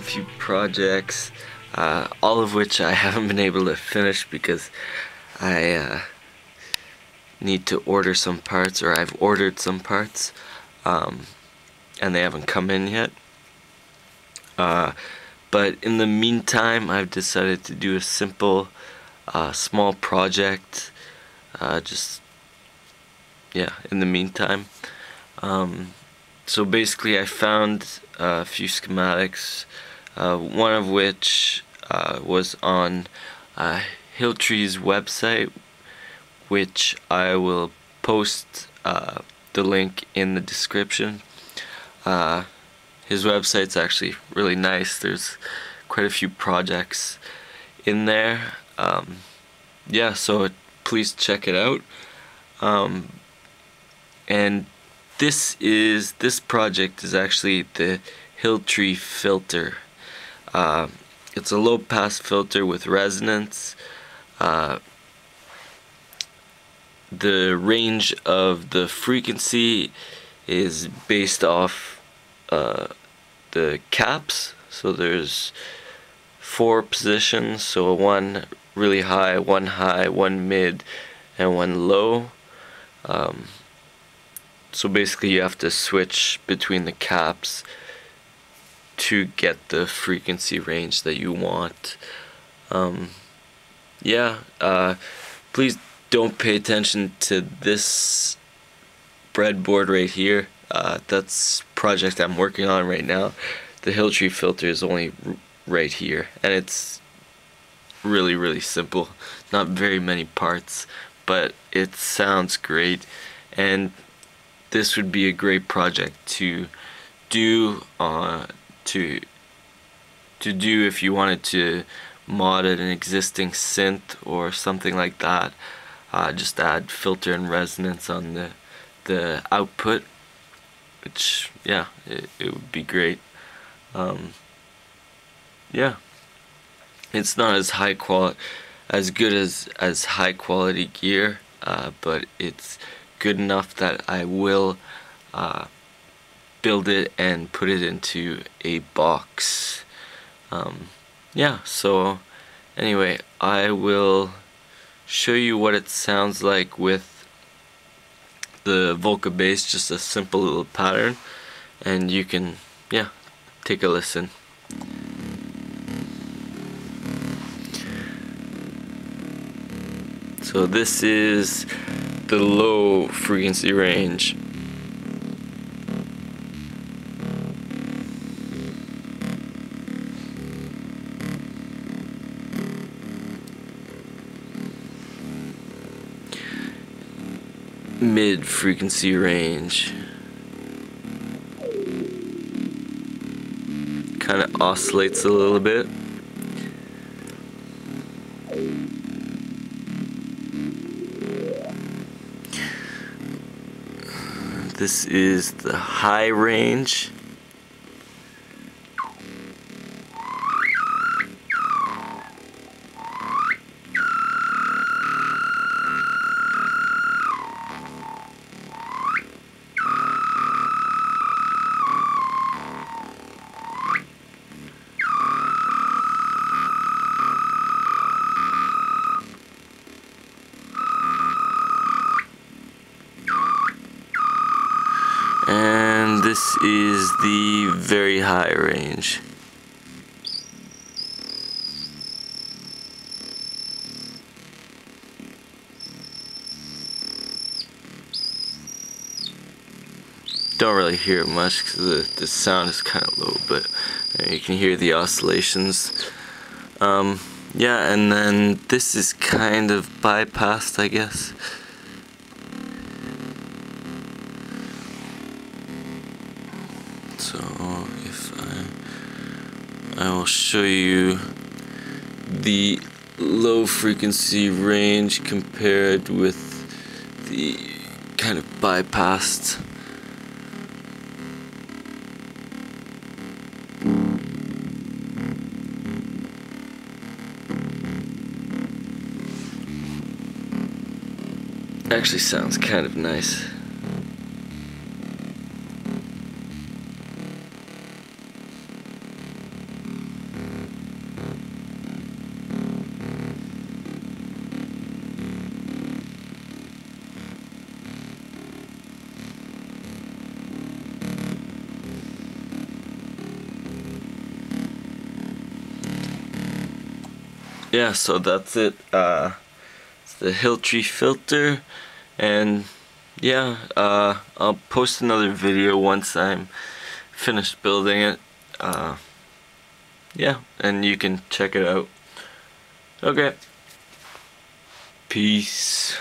few projects, uh, all of which I haven't been able to finish because I uh, need to order some parts, or I've ordered some parts, um, and they haven't come in yet. Uh, but in the meantime, I've decided to do a simple, uh, small project, uh, just yeah. In the meantime, um, so basically, I found a few schematics, uh, one of which uh, was on uh, Hilltree's website, which I will post uh, the link in the description. Uh, his website's actually really nice. There's quite a few projects in there. Um, yeah, so please check it out. Um, and this is this project is actually the Hilltree filter. Uh, it's a low pass filter with resonance. Uh, the range of the frequency is based off uh, the caps. So there's four positions. So one really high, one high, one mid, and one low. Um, so basically you have to switch between the caps to get the frequency range that you want. Um, yeah, uh, please don't pay attention to this breadboard right here. Uh, that's project I'm working on right now. The Hilltree filter is only right here, and it's really, really simple. Not very many parts, but it sounds great. And this would be a great project to do uh, to to do if you wanted to mod an existing synth or something like that. Uh, just add filter and resonance on the the output which yeah it, it would be great. Um, yeah. It's not as high quality as good as as high quality gear uh, but it's good enough that I will uh, build it and put it into a box. Um, yeah, so anyway, I will show you what it sounds like with the Volca bass, just a simple little pattern, and you can, yeah, take a listen. So this is the low frequency range. Mid frequency range. Kind of oscillates a little bit. This is the high range. Is the very high range. Don't really hear much because the, the sound is kind of low, but you can hear the oscillations. Um, yeah, and then this is kind of bypassed, I guess. So if I I will show you the low frequency range compared with the kind of bypassed. Actually sounds kind of nice yeah, so that's it. Uh, it's the Hilltree filter, and yeah, uh, I'll post another video once I'm finished building it. Uh, yeah, and you can check it out. Okay. Peace.